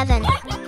heaven.